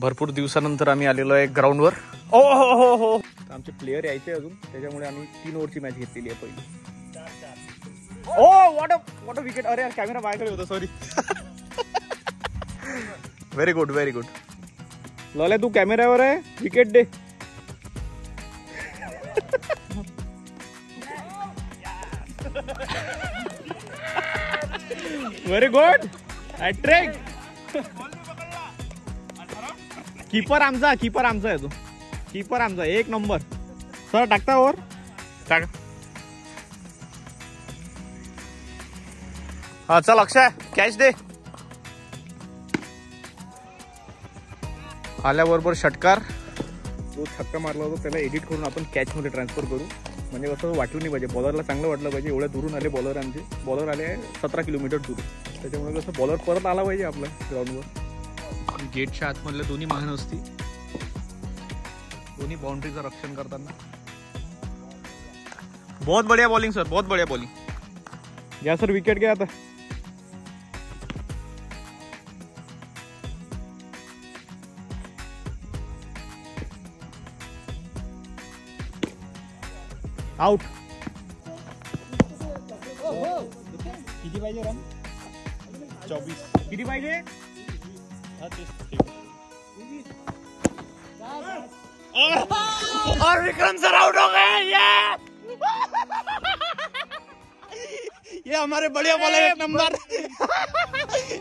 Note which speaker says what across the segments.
Speaker 1: भरपूर दिवसानंतर आम्ही आलेलो आहे ग्राउंडवर. ओ हो हो हो आमचे प्लेयर यायचे अजून. त्याच्यामुळे आम्ही तीन ओव्हरची मॅच घेतलेली आहे पहिली. ओ what a what a wicket अरे कॅमेरा माझ्याकडे होता sorry very good very good लॉल्या तू कॅमेऱ्यावर आहे? विकेट दे. व्हेरी गुड अट्रॅक्ट कीपर आमचा कीपर आमचा आहे तो. कीपर आमचा एक नंबर. सर टाकता ओवर टाक. हा चल अक्षय कॅच दे. आल्याबरोबर षटकार. जो छक्का मारला होता त्याला एडिट करून आपण कॅच मध्ये ट्रान्सफर करू. म्हणजे कसं वाटलं नाही पाहिजे. बॉलरला चांगलं वाटलं पाहिजे. एवढ्या दुरून आले बॉलर आमचे. बॉलर आले सतरा किलोमीटर दूर. त्याच्यामुळे कसं बॉलर परत आला पाहिजे आपल्या ग्राउंडवर गेटच्या आतमधल्या दोन्ही महान असती. दोन्ही बाउंड्रीचं रक्षण करताना. बहुत बढिया बॉलिंग सर बहुत बढिया बॉलिंग घ्या सर विकेट घ्या आता. आउट किती पाहिजे रन चौबीस किती पाहिजे? और विक्रम सर आउट हो गए ये! ये हमारे बढ़िया बॉलर एक नंबर।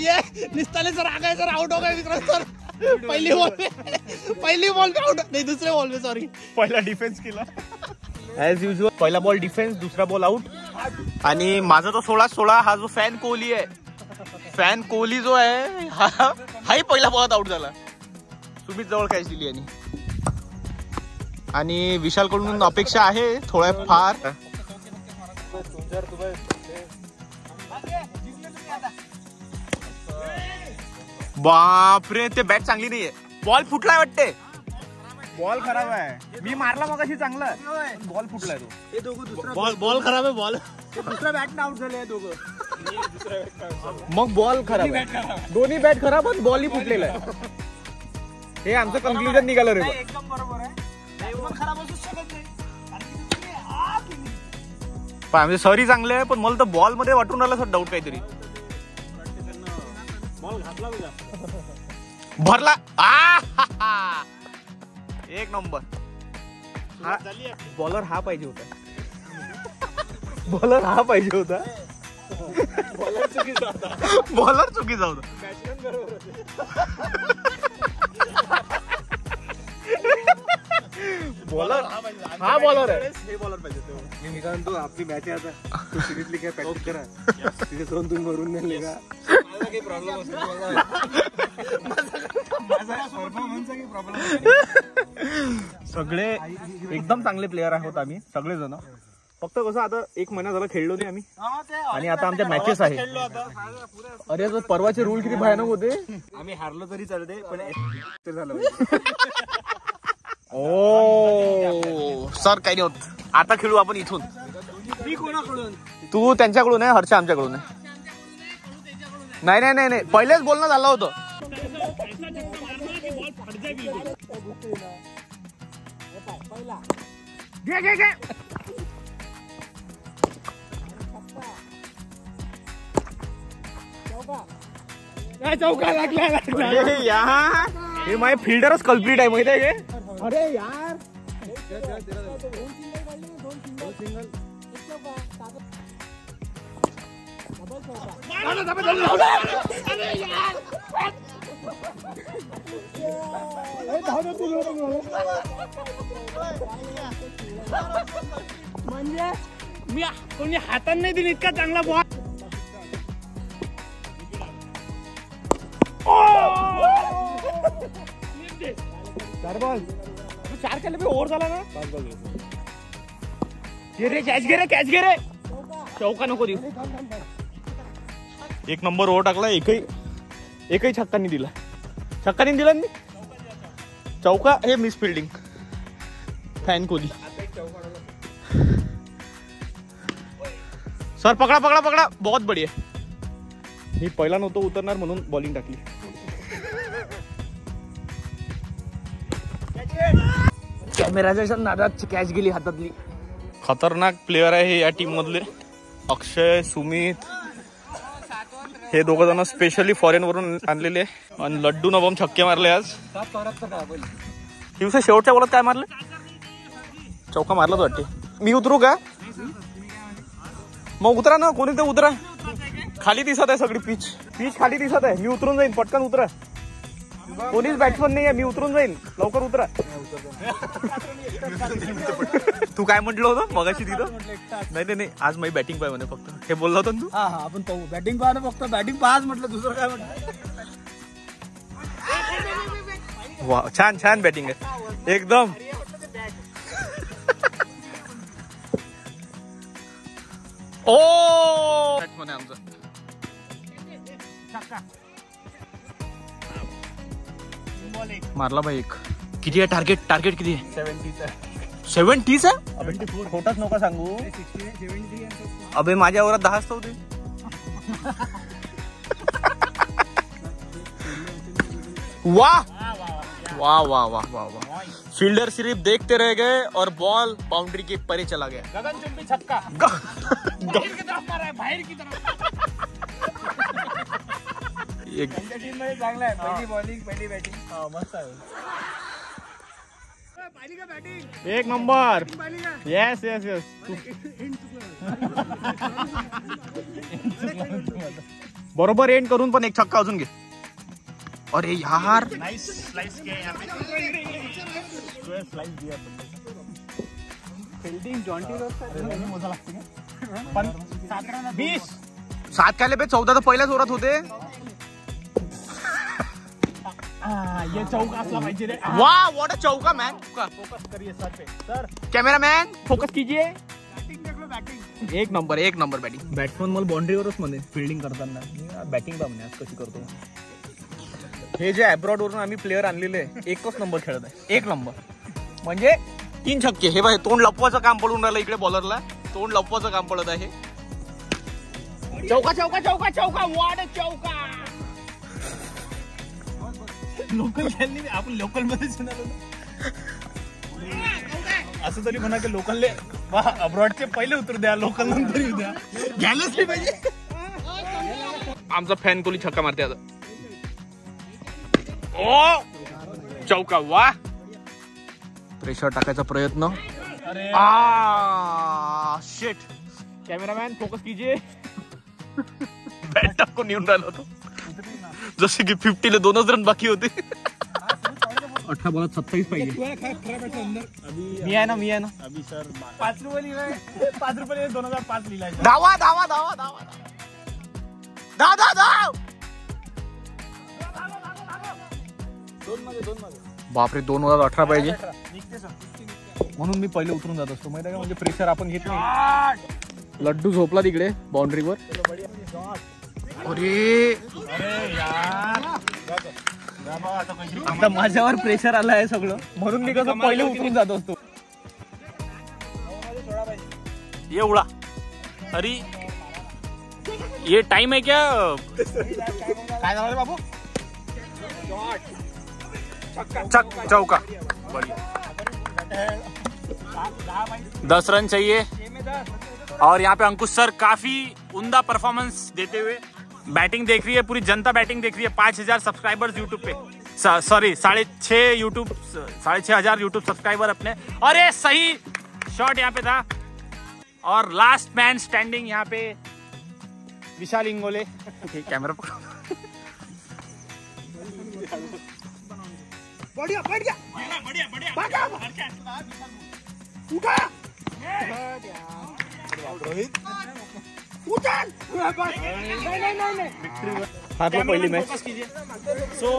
Speaker 1: ये निस्ताले सर आ गए सर आउट हो गए विक्रम सर। पहिली बॉल पे पहिली बॉल पे आउट नहीं दूसरे बॉल पे सॉरी पहिला डिफेन्स केला। ऍज युजल पहिला बॉल डिफेन्स दुसरा बॉल आउट आणि माझा तो सोळा सोळा हा जो फॅन कोहली आहे. फॅन कोहली जो आहे हा हाही पहिला बॉलात आउट झाला. सुमित जवळ कॅच दिली आणि आणि विशाल कडून अपेक्षा आहे थोड्या फार. बापरे ते बॅट चांगली नाहीये. बॉल फुटलाय वाटते. बॉल खराब आहे. मी मारला मग अशी चांगला बॉल फुटलाय तो. बॉल बॉल खराब आहे बॉल
Speaker 2: दुसऱ्या बॅट आउट झाले दोघं.
Speaker 1: मग बॉल खराब आहे. दोन्ही बॅट खराब आणि बॉलही फुटलेला आहे. हे आमचं कन्क्लुजन निघालं रे.
Speaker 2: एकदम बरोबर आहे.
Speaker 1: सरी चांगले आहे पण मला तर बॉलमध्ये वाटून आला सर डाऊट काहीतरी. भरला. आ. एक नंबर. हा बॉलर हा पाहिजे होता. बॉलर हा पाहिजे होता. बॉलर चुकीचा होता. बॉलर? हा बॉलर आहे.
Speaker 2: हे बॉलर पाहिजे मी मी काय म्हणतो आपली मॅच आहे आता. तू सिरियसली काय प्रॅक्टिस करा. तिथे जाऊन तुम्ही भरून नाही का काही प्रॉब्लेम असेल माझा परफॉर्मन्सचा काही प्रॉब्लेम
Speaker 1: सगळे एकदम चांगले प्लेअर आहोत आम्ही सगळे जण फक्त कसं आता एक महिना झाला खेळलो नाही आम्ही. आणि आता आमच्या मॅचेस आहे अरे आता परवाचे रूल किती भयानक होते?
Speaker 2: आम्ही हारलो तरी चालते पण झालं.
Speaker 1: ओ. सर काही नाही होत. आता खेळू आपण इथून. तू त्यांच्याकडून आहे हर्षा आमच्याकडून आहे. नाही नाही नाही नाही. पहिलेच बोलणं झालं होतं. घे घे घे.
Speaker 2: चौका लागला
Speaker 1: अरे यार हे माझे फिल्डरच कल्प्लीट आहे माहिती आहे का अरे यार.
Speaker 2: म्हणजे मी कोणी हातात नाही दिली इतका चांगला बॉल
Speaker 1: चार बॉल तू चार केले मी ओव्हर झाला ना? पाच बॉल घे रे कॅच घे रे कॅच घे रे. चौका नको देऊ. एक नंबर ओव्हर टाकला एकही एकही छक्का नाही दिला. छक्का नाही दिला मी? चौका हे miss fielding fan Kohli sir पकडा पकडा पकडा. बहुत बढिया. मी पहिला नव्हतो उतरणार म्हणून बॉलिंग टाकली. कॅमेराच्या नादात कॅच गेली हातातली. खतरनाक प्लेअर आहे या टीम मधले. अक्षय सुमित हे दोघ जण स्पेशली फॉरेन वरून आणलेले आणि लड्डू नवम छक्के मारले आज. दिवसा शेवटच्या बोलत काय मारले? चौका मारला तो वाटते. मी उतरू का? मग उतरा ना कोणी ते उतरा. खाली दिसत आहे सगळी पिच पिच खाली दिसत आहे. मी उतरून जाईन पटकन उतरा. कोणीच बॅट्समन नाही आहे मी उतरून जाईन. लवकर उतरा. तू काय म्हटलं होतं? मगाशी तिथं? नाही नाही नाही. आज माझी बॅटिंग पाय म्हणे फक्त. हे बोलला होता तू?
Speaker 2: हा हा आपण पाहू. बॅटिंग पाहा ना फक्त बॅटिंग पाहाच म्हटलं दुसरं काय म्हटलं?
Speaker 1: वा छान छान बॅटिंग आहे. एकदम. ओ! बॅट्समन आहे आमचा. मारला भाई एक. किती आहे टार्गेट टार्गेट किती आहे?
Speaker 2: सेव्हन्टीचा
Speaker 1: आहे. खोटाच नका सांगू. अबे माझ्या वरात दहाच तर होते. वाह वाह वाह वाह वाह वाह फील्डर सिर्फ़ देखते रह गए और बॉल बाउंड्री के परे चला गया.
Speaker 2: गगन चुंबी छक्का.
Speaker 1: एक
Speaker 2: त्यांच्या टीम मध्ये चांगला आहे. पहिली बॉलिंग पहिली बॅटिंग मस्त आहे.
Speaker 1: एक नंबर. येस येस येस बरोबर एंड करून पण एक छक्का अजून घे. अरे यार.
Speaker 2: फिल्डिंग जॉन्टी
Speaker 1: बीस सात काय पे चौदा तर पहिल्याच ओरात होते.
Speaker 2: ये चौक असला पाहिजे रे.
Speaker 1: वा वॉट अ चौका मॅन
Speaker 2: फोकस करिए सर पे. सर.
Speaker 1: कॅमेरा मॅन फोकस कीजिए
Speaker 2: बॅटिंग
Speaker 1: एक नंबर एक नंबर बॅटिंग बॅट्समन मला बाउंड्रीवरच म्हणे फिल्डिंग करताना. बॅटिंग बा म्हणे कशी करतो हे जे अब्रॉड वरून आम्ही प्लेअर आणलेले एकच नंबर खेळत आहे. एक नंबर म्हणजे तीन छक्के. हे बाय तोंड लपवाचं काम पडून राहिलं इकडे बॉलरला तोंड लपवाचं काम पडत आहे. चौका चौका चौका चौका. वाड चौका.
Speaker 2: लोकल आपण लोकल मध्येच येणार असं तरी म्हणा की लोकलले अब्रॉडचे पहिले उतर द्या लोकल नंतर येऊ द्या.
Speaker 1: घ्यायलाच नाही पाहिजे. आमचा फॅन कोहली छक्का मारते आता. ओ! चौका वा! प्रेशर टाकायचा प्रयत्न.
Speaker 2: अरे!
Speaker 1: आ शेट कॅमेरामॅन फोकस कीजिए. बॅट टाकून येऊन राहिला होतो जसे की फिफ्टीला दोनच रन बाकी होते। अठरा बॉलात सत्तावीस पाहिजे। मी आहे ना मी आहे ना.
Speaker 2: पाच रुपये लिहिलाय. पाच रुपये दोन हज़ार पाच लिहिलाय.
Speaker 1: धावा धावा धावा धावा. धाव धाव धाव. बापरे दोन हज़ार अठरा पाहिजे.
Speaker 2: सर.
Speaker 1: म्हणून मी पहिले उतरून जात असतो. माहिती आहे का? म्हणजे प्रेशर आपण घेत नाही. लड्डू झोपला तिकडे बाउंड्रीवर अरे।
Speaker 2: अरे यार आता
Speaker 1: माझ्यावर प्रेशर आलं आहे सगळं. म्हणून मी कसं पहिले उतरून जात असतो. ये उड़ा अरे. ये टाइम है क्या?
Speaker 2: काय झालं बाबू?
Speaker 1: चक चौका. दस रन चाहिए। और यहाँ पे अंकुश सर काफ़ी उमदा परफॉर्मेंस देते हुए बैटिंग देख रही है पूरी जनता बैटिंग देख रही है पाँच हज़ार सब्सक्राइबर्स यूट्यूब पे। सॉरी साढ़े छह यूट्यूब साढ़े छह हज़ार यूट्यूब सब्सक्राइबर अपने। और ये सही शॉट यहाँ पे था। और लास्ट मैन स्टैंडिंग यहाँ पे विशाल इंगोले। कैमरा पकड़ो। हारलो पहिली मॅच
Speaker 2: सो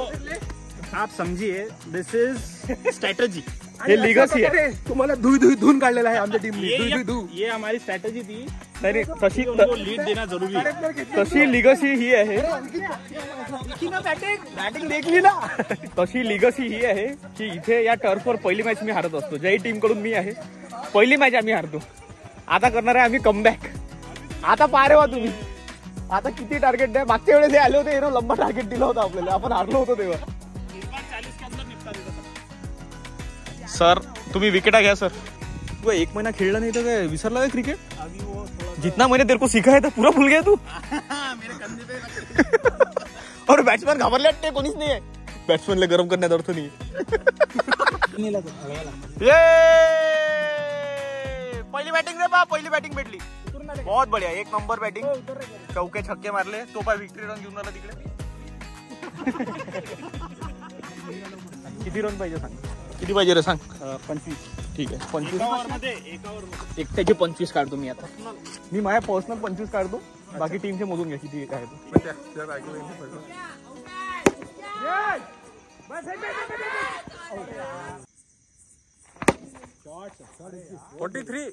Speaker 2: आप समझिए दिस इज़ स्ट्रैटेजी
Speaker 1: हे लिगसी आहे
Speaker 2: तुम्हाला धुई धुई धुवून काढलेला आहे आमच्या टीमने
Speaker 1: ये, हमारी स्ट्रॅटेजी थी। नाही नाही, तशी
Speaker 2: लीड देना ज़रूरी है।
Speaker 1: तशी लिगसी ही आहे
Speaker 2: बॅटिंग देखली ना
Speaker 1: तशी लिगसी ही आहे की इथे या टर्फवर पहिली मॅच मी हारत असतो. ज्याही टीम कडून मी आहे पहिली मॅच आम्ही हारतो. आता करणार आहे आम्ही कमबॅक आता पारे वा तुम्ही. आता किती टार्गेट द्या? मागच्या वेळेस हे आले होते ना लंबा टार्गेट दिलं होतं आपल्याला. आपण हारलो होतो तेव्हा. सर तुम्ही विकेटा घ्या सर. तू एक महिना खेळला नाही तर काय विसरला काय क्रिकेट जितना मैंने तेरे को सिखा है तो पूरा भूल गया तू. और बॅट्समॅन घाबरले वाटते कोणीच नाही आहे बॅट्समॅनला गरम करण्यात अर्थ नाही पहिली बॅटिंग रे बा पहिली बॅटिंग भेटली. बहुत बढिया एक नंबर बॅटिंग चौके छक्के मारले तो पाय विक्ट्री रन घेऊन आला तिकडे किती रन पाहिजे सांग? किती पाहिजे रे सांग? पंचवीस. ठीक आहे. पंचवीस. एकट्याचे पंचवीस काढतो मी आता. मी माझ्या पर्सनल पंचवीस काढतो बाकी टीमचे मोजून घ्या किती काय
Speaker 2: फोर्टी थ्री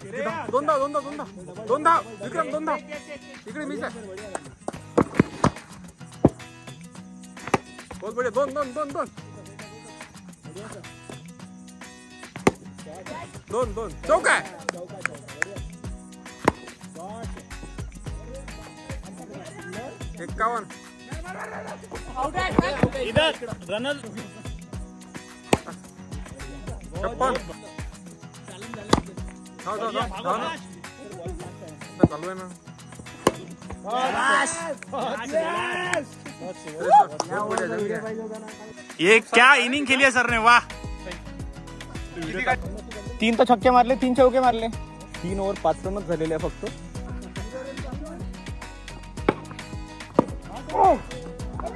Speaker 2: दोन धाव दोन धाव दोन धाव दोन धाव विक्रम दोन धाव इकडे आहे बहुत बढिया दोन दोन दोन दोन दोन दोन चौक आहे एक्कावन्न छप्पन धाव धाव ना आता चालू आहे ना बढ़िया, जल्दी
Speaker 1: ये क्या इनिंग खेली है सर ने? वाह। तीन तो छक्के मारले तीन चौके मारले तीन ओव्हर पाच रनच झालेले आहे फक्त.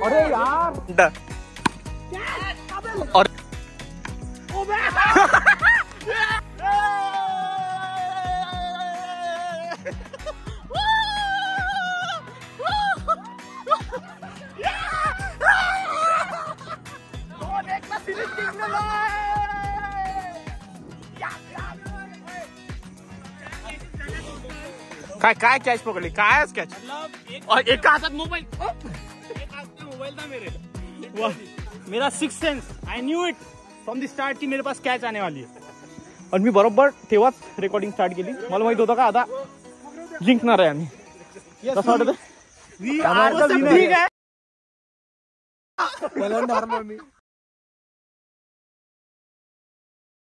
Speaker 1: अरे यार और काय काय कॅच पकडली? काय कॅच और एका हातात मोबाईल
Speaker 3: मोबाइल था मेरे मेरा six sense I knew it from the start की मेरे पास कैच आने वाली है।
Speaker 1: आणि मी बरोबर तेव्हाच रेकॉर्डिंग स्टार्ट केली. मला माहित होतं का आता जिंकणार आहे आम्ही. कसं वाटत?